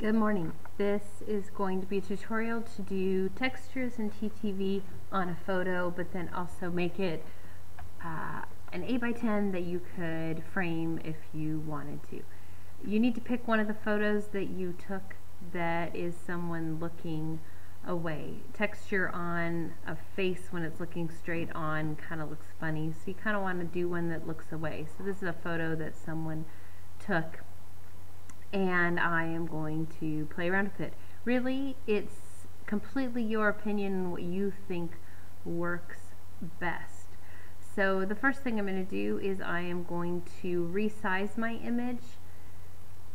Good morning. This is going to be a tutorial to do textures and TTV on a photo, but then also make it uh, an 8 by 10 that you could frame if you wanted to. You need to pick one of the photos that you took that is someone looking away. Texture on a face when it's looking straight on kind of looks funny, so you kind of want to do one that looks away. So this is a photo that someone took and I am going to play around with it. Really, it's completely your opinion and what you think works best. So the first thing I'm going to do is I am going to resize my image.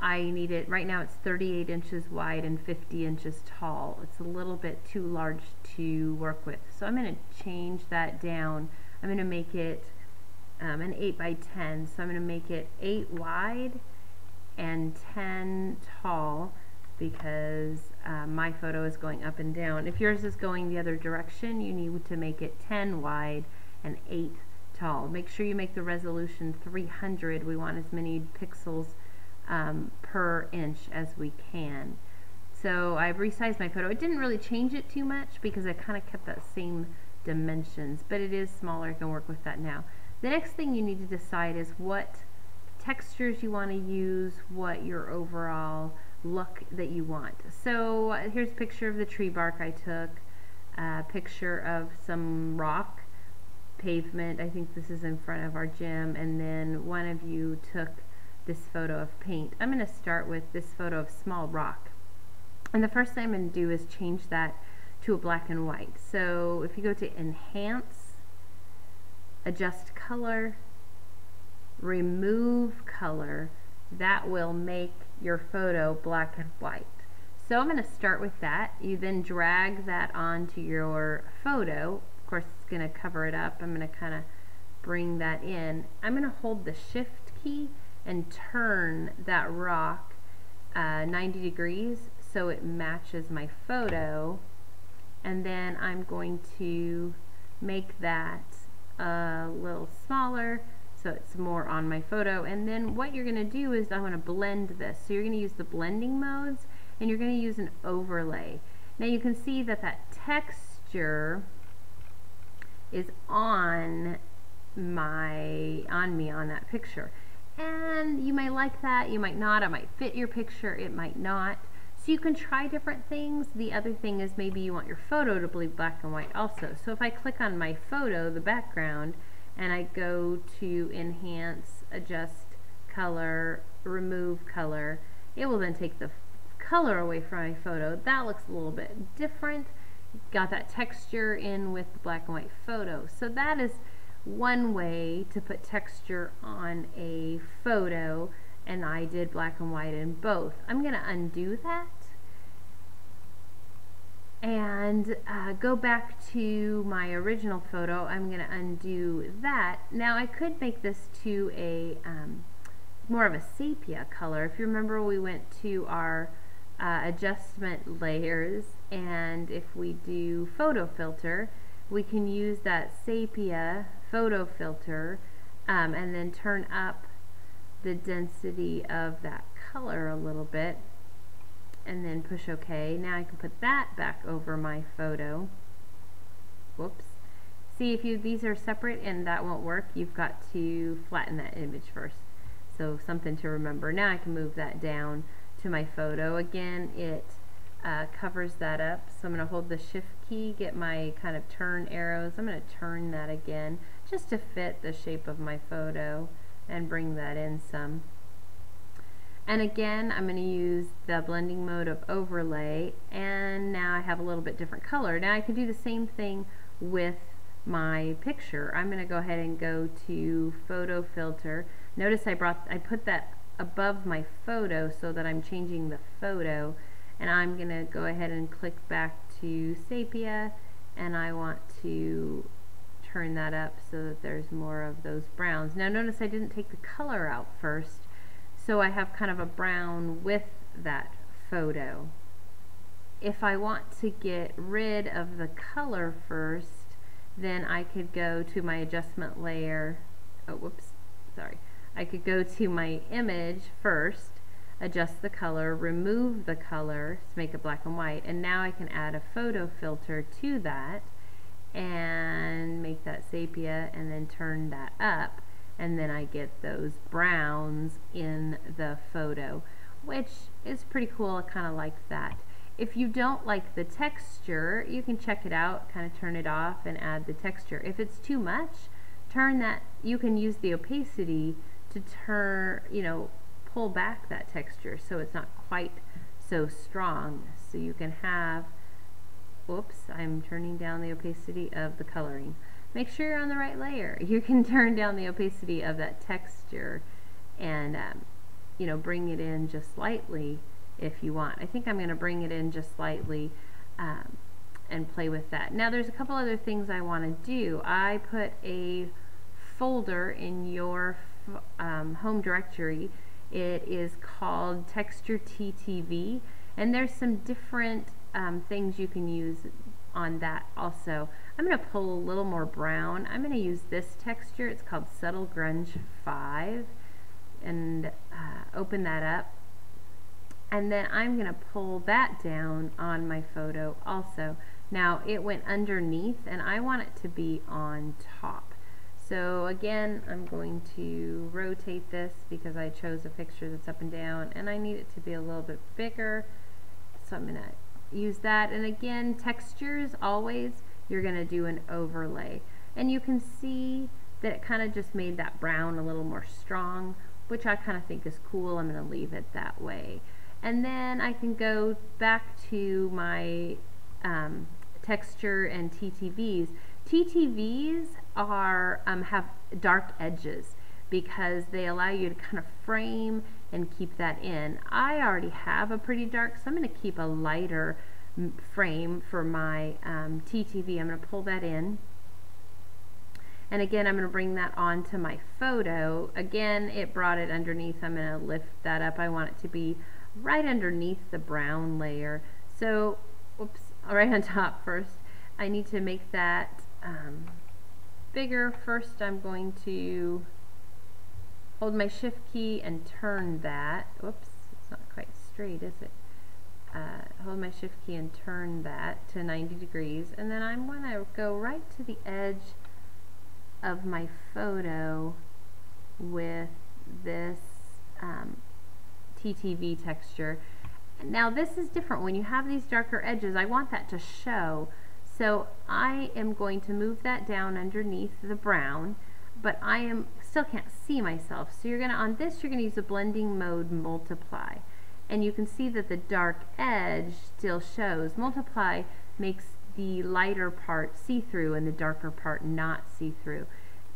I need it, right now it's 38 inches wide and 50 inches tall. It's a little bit too large to work with. So I'm going to change that down. I'm going to make it um, an 8 by 10. So I'm going to make it 8 wide and 10 tall because uh, my photo is going up and down. If yours is going the other direction, you need to make it 10 wide and 8 tall. Make sure you make the resolution 300. We want as many pixels um, per inch as we can. So I've resized my photo. It didn't really change it too much because I kind of kept that same dimensions, but it is smaller. I can work with that now. The next thing you need to decide is what textures you want to use, what your overall look that you want. So here's a picture of the tree bark I took, a picture of some rock pavement. I think this is in front of our gym. And then one of you took this photo of paint. I'm going to start with this photo of small rock. And the first thing I'm going to do is change that to a black and white. So if you go to Enhance, Adjust Color, remove color, that will make your photo black and white. So I'm going to start with that. You then drag that onto your photo. Of course, it's going to cover it up. I'm going to kind of bring that in. I'm going to hold the shift key and turn that rock uh, 90 degrees so it matches my photo. And then I'm going to make that a little smaller so it's more on my photo. And then what you're going to do is I'm going to blend this. So you're going to use the blending modes and you're going to use an overlay. Now you can see that that texture is on my on me on that picture and you might like that you might not it might fit your picture it might not so you can try different things the other thing is maybe you want your photo to be black and white also so if I click on my photo the background and I go to enhance, adjust color, remove color, it will then take the color away from my photo. That looks a little bit different. Got that texture in with the black and white photo. So that is one way to put texture on a photo and I did black and white in both. I'm going to undo that and uh, go back to my original photo I'm going to undo that. Now I could make this to a um, more of a sepia color. If you remember we went to our uh, adjustment layers and if we do photo filter we can use that sepia photo filter um, and then turn up the density of that color a little bit and then push OK. Now I can put that back over my photo. Whoops. See if you these are separate and that won't work, you've got to flatten that image first. So something to remember. Now I can move that down to my photo. Again, it uh, covers that up. So I'm going to hold the shift key, get my kind of turn arrows. I'm going to turn that again just to fit the shape of my photo and bring that in some. And again, I'm going to use the blending mode of overlay, and now I have a little bit different color. Now I can do the same thing with my picture. I'm going to go ahead and go to photo filter. Notice I brought I put that above my photo so that I'm changing the photo and I'm going to go ahead and click back to sepia and I want to turn that up so that there's more of those browns. Now notice I didn't take the color out first so I have kind of a brown with that photo. If I want to get rid of the color first, then I could go to my adjustment layer. Oh, whoops, sorry. I could go to my image first. adjust the color, remove the color to make it black and white, and now I can add a photo filter to that and make that sepia and then turn that up and then I get those browns in the photo which is pretty cool. I kind of like that. If you don't like the texture, you can check it out, kind of turn it off and add the texture. If it's too much, turn that, you can use the opacity to turn, you know, pull back that texture so it's not quite so strong. So you can have, whoops, I'm turning down the opacity of the coloring. Make sure you're on the right layer. You can turn down the opacity of that texture and um, you know, bring it in just slightly if you want. I think I'm going to bring it in just slightly um, and play with that. Now there's a couple other things I want to do. I put a folder in your um, home directory. It is called Texture TTV and there's some different um, things you can use on that also. I'm going to pull a little more brown. I'm going to use this texture. It's called Subtle Grunge 5 and uh, open that up and then I'm going to pull that down on my photo also. Now it went underneath and I want it to be on top. So again, I'm going to rotate this because I chose a picture that's up and down and I need it to be a little bit bigger. So I'm going to use that. And again, textures always, you're going to do an overlay. And you can see that it kind of just made that brown a little more strong which I kind of think is cool. I'm going to leave it that way. And then I can go back to my um, texture and TTVs. TTVs are um, have dark edges because they allow you to kind of frame and keep that in. I already have a pretty dark, so I'm going to keep a lighter frame for my um, TTV. I'm going to pull that in and again, I'm going to bring that onto my photo. Again, it brought it underneath. I'm going to lift that up. I want it to be right underneath the brown layer. So, whoops, right on top first. I need to make that um, bigger. First, I'm going to hold my shift key and turn that. Whoops, it's not quite straight, is it? Uh, hold my shift key and turn that to 90 degrees. And then I'm going to go right to the edge of my photo with this um, TTV texture. Now this is different. When you have these darker edges, I want that to show. So I am going to move that down underneath the brown, but I am still can't see myself. So you're going to, on this, you're going to use the blending mode multiply. And you can see that the dark edge still shows. Multiply makes the lighter part see-through and the darker part not see-through.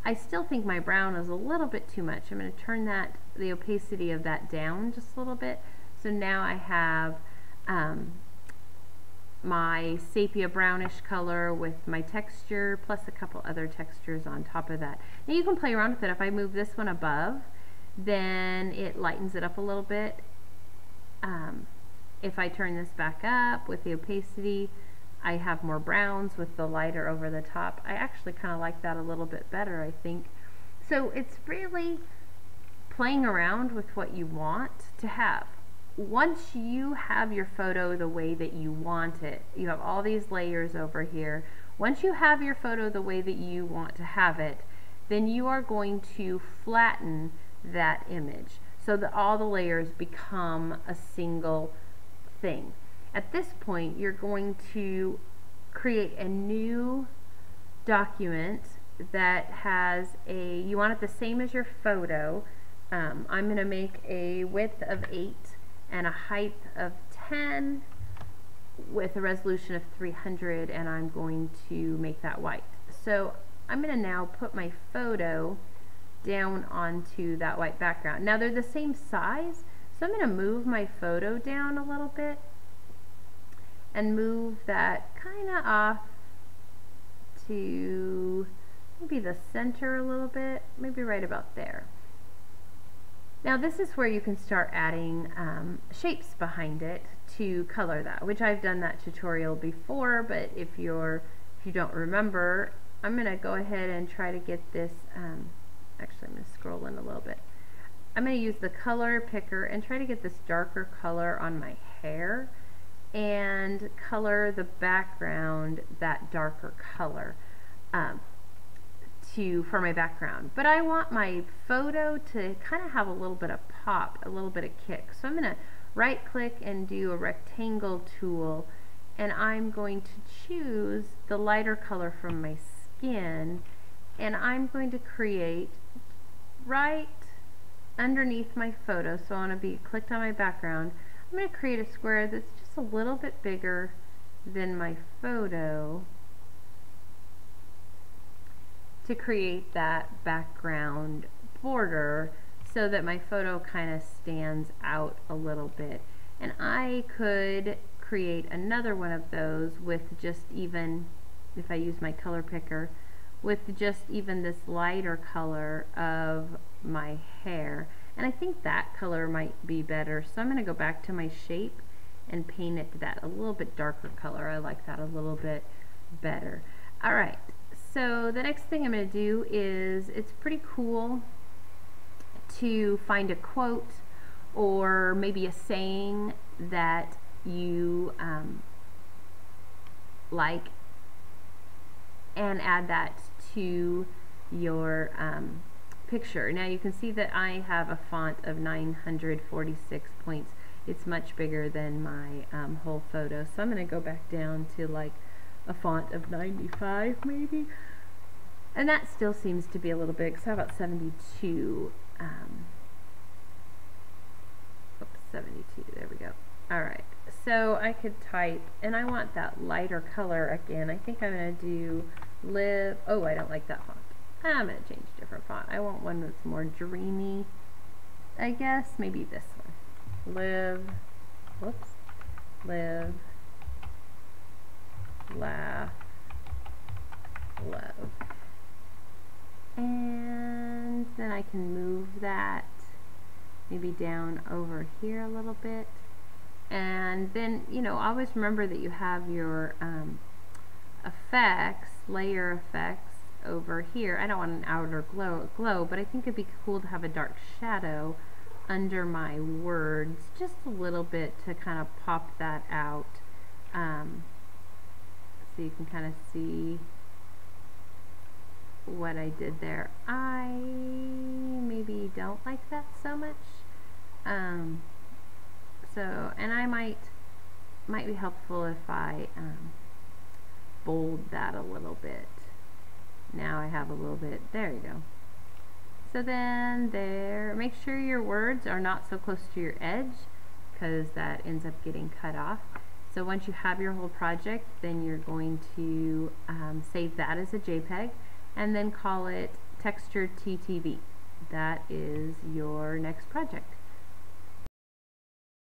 I still think my brown is a little bit too much. I'm going to turn that, the opacity of that down just a little bit. So now I have um, my sepia brownish color with my texture plus a couple other textures on top of that. Now you can play around with it. If I move this one above, then it lightens it up a little bit. Um, if I turn this back up with the opacity, I have more browns with the lighter over the top. I actually kind of like that a little bit better, I think. So it's really playing around with what you want to have. Once you have your photo the way that you want it, you have all these layers over here. Once you have your photo the way that you want to have it, then you are going to flatten that image so that all the layers become a single thing. At this point, you're going to create a new document that has a, you want it the same as your photo. Um, I'm going to make a width of 8 and a height of 10 with a resolution of 300 and I'm going to make that white. So I'm going to now put my photo down onto that white background. Now they're the same size, so I'm going to move my photo down a little bit and move that kind of off to maybe the center a little bit, maybe right about there. Now this is where you can start adding um, shapes behind it to color that, which I've done that tutorial before, but if you're if you don't remember, I'm going to go ahead and try to get this, um, actually I'm going to scroll in a little bit. I'm going to use the color picker and try to get this darker color on my hair and color the background that darker color um, to for my background. But I want my photo to kind of have a little bit of pop, a little bit of kick. So I'm going to right click and do a rectangle tool and I'm going to choose the lighter color from my skin and I'm going to create right underneath my photo so I want to be clicked on my background I'm going to create a square that's just a little bit bigger than my photo to create that background border so that my photo kind of stands out a little bit. And I could create another one of those with just even, if I use my color picker, with just even this lighter color of my hair. And I think that color might be better. So I'm going to go back to my shape and paint it that a little bit darker color. I like that a little bit better. Alright, so the next thing I'm going to do is, it's pretty cool to find a quote or maybe a saying that you um, like and add that to your um, picture. Now you can see that I have a font of 946 points. It's much bigger than my um, whole photo. So I'm going to go back down to like a font of 95 maybe. And that still seems to be a little big. So how about 72? Um, oops, 72. There we go. All right. So I could type, and I want that lighter color again. I think I'm going to do live. Oh, I don't like that font. I'm going to change a different font. I want one that's more dreamy, I guess. Maybe this one. Live, whoops, live, laugh, love. And then I can move that maybe down over here a little bit. And then, you know, always remember that you have your um, effects, layer effects, over here. I don't want an outer glow, glow, but I think it'd be cool to have a dark shadow under my words, just a little bit to kind of pop that out. Um, so you can kind of see what I did there. I maybe don't like that so much. Um, so, and I might, might be helpful if I um, bold that a little bit. Now I have a little bit, there you go. So then there, make sure your words are not so close to your edge because that ends up getting cut off. So once you have your whole project, then you're going to um, save that as a JPEG and then call it texture TTV. That is your next project.